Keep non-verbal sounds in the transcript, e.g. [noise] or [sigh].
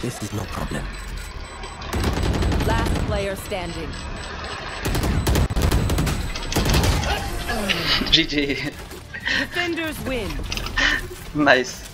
This is no problem. Last player standing. [laughs] GG. Defenders win. nice.